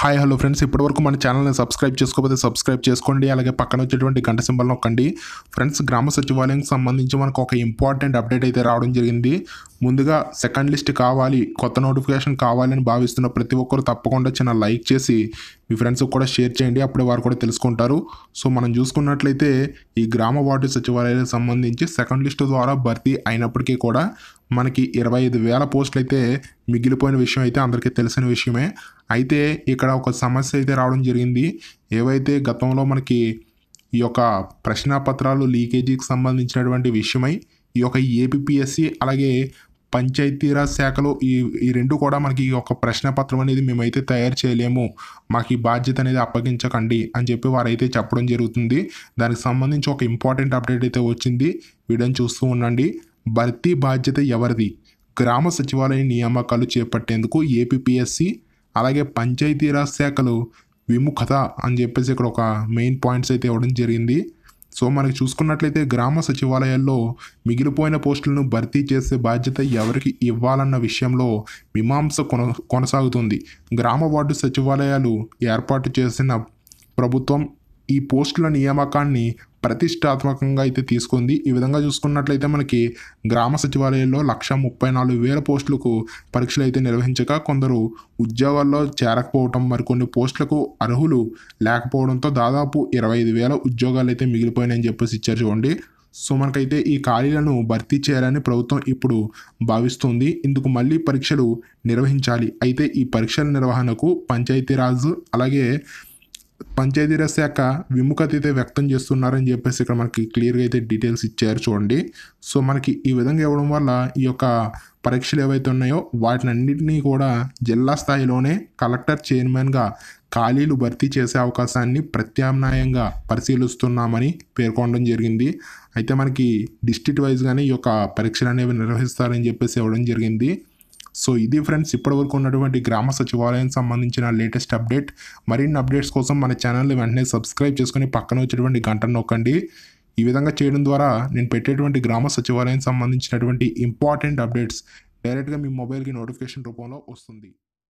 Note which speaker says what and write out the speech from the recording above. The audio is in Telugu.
Speaker 1: హాయ్ హలో ఫ్రెండ్స్ ఇప్పటివరకు మన ఛానల్ని సబ్స్క్రైబ్ చేసుకోకపోతే సబ్స్క్రైబ్ చేసుకోండి. అలాగే పక్కన వచ్చేటువంటి గంట సింబల్ నొక్కండి. ఫ్రెండ్స్ గ్రామ సచివాలయంకి సంబంధించి మనకు ఒక ఇంపార్టెంట్ అప్డేట్ అయితే రావడం జరిగింది. ముందుగా సెకండ్ లిస్ట్ కావాలి కొత్త నోటిఫికేషన్ కావాలని భావిస్తున్న ప్రతి ఒక్కరు తప్పకుండా చిన్న లైక్ చేసి మీ ఫ్రెండ్స్కి కూడా షేర్ చేయండి. అప్పుడే వారు కూడా తెలుసుకుంటారు. సో మనం చూసుకున్నట్లయితే ఈ గ్రామ వార్డు సచివాలయాలకు సంబంధించి సెకండ్ లిస్ట్ ద్వారా భర్తీ అయినప్పటికీ కూడా మనకి ఇరవై ఐదు వేల పోస్టులు అయితే మిగిలిపోయిన విషయం అయితే అందరికీ తెలిసిన విషయమే. అయితే ఇక్కడ ఒక సమస్య అయితే రావడం జరిగింది. ఏవైతే గతంలో మనకి ఈ యొక్క ప్రశ్నాపత్రాలు లీకేజీకి సంబంధించినటువంటి విషయమై ఈ యొక్క ఏపీఎస్సి అలాగే పంచాయతీరాజ్ శాఖలో ఈ ఈ రెండు కూడా మనకి ఈ యొక్క ప్రశ్నపత్రం అనేది మేమైతే తయారు చేయలేము. మాకు ఈ బాధ్యత అనేది అప్పగించకండి అని చెప్పి వారైతే చెప్పడం జరుగుతుంది. దానికి సంబంధించి ఒక ఇంపార్టెంట్ అప్డేట్ అయితే వచ్చింది. వీడియోని చూస్తూ ఉండండి. భర్తీ బాధ్యత ఎవరిది? గ్రామ సచివాలయ నియామకాలు చేపట్టేందుకు ఏపీఎస్సి అలాగే పంచాయతీరాజ్ శాఖలు విముఖత అని చెప్పేసి ఇక్కడ ఒక మెయిన్ పాయింట్స్ అయితే ఇవ్వడం జరిగింది. సో మనకి చూసుకున్నట్లయితే గ్రామ సచివాలయాల్లో మిగిలిపోయిన పోస్టులను భర్తీ చేసే బాధ్యత ఎవరికి ఇవ్వాలన్న విషయంలో మీమాంస కొన కొనసాగుతుంది. గ్రామ వార్డు సచివాలయాలు ఏర్పాటు చేసిన ప్రభుత్వం ఈ పోస్టుల నియామకాన్ని ప్రతిష్టాత్మకంగా అయితే తీసుకుంది. ఈ విధంగా చూసుకున్నట్లయితే మనకి గ్రామ సచివాలయాల్లో లక్ష ముప్పై నాలుగు వేల పోస్టులకు పరీక్షలు అయితే నిర్వహించగా కొందరు ఉద్యోగాల్లో చేరకపోవటం మరికొన్ని పోస్టులకు అర్హులు లేకపోవడంతో దాదాపు ఇరవై ఐదు వేల ఉద్యోగాలు అయితే మిగిలిపోయినాయని చెప్పేసి ఇచ్చారు చూడండి. సో మనకైతే ఈ ఖాళీలను భర్తీ చేయాలని ప్రభుత్వం ఇప్పుడు భావిస్తుంది. ఇందుకు మళ్ళీ పరీక్షలు నిర్వహించాలి. అయితే ఈ పరీక్షల నిర్వహణకు పంచాయతీరాజ్ అలాగే పంచాయతీరాజ్ శాఖ విముఖత అయితే వ్యక్తం చేస్తున్నారని చెప్పేసి ఇక్కడ మనకి క్లియర్గా అయితే డీటెయిల్స్ ఇచ్చారు చూడండి. సో మనకి ఈ విధంగా ఇవ్వడం వల్ల ఈ యొక్క పరీక్షలు ఏవైతే ఉన్నాయో వాటినన్నింటినీ కూడా జిల్లా స్థాయిలోనే కలెక్టర్ చైర్మన్గా ఖాళీలు భర్తీ చేసే అవకాశాన్ని ప్రత్యామ్నాయంగా పరిశీలిస్తున్నామని పేర్కొనడం జరిగింది. అయితే మనకి డిస్ట్రిక్ట్ వైజ్గానే ఈ యొక్క పరీక్షలు అనేవి నిర్వహిస్తారని చెప్పేసి ఇవ్వడం జరిగింది. సో ఇది ఫ్రెండ్స్ ఇప్పటివరకు ఉన్నటువంటి గ్రామ సచివాలయం సంబంధించిన లేటెస్ట్ అప్డేట్. మరిన్ని అప్డేట్స్ కోసం మన ఛానల్ని వెంటనే సబ్స్క్రైబ్ చేసుకుని పక్కన వచ్చేటువంటి గంటను నొక్కండి. ఈ విధంగా చేయడం ద్వారా నేను పెట్టేటువంటి గ్రామ సచివాలయం సంబంధించినటువంటి ఇంపార్టెంట్ అప్డేట్స్ డైరెక్ట్గా మీ మొబైల్కి నోటిఫికేషన్ రూపంలో వస్తుంది.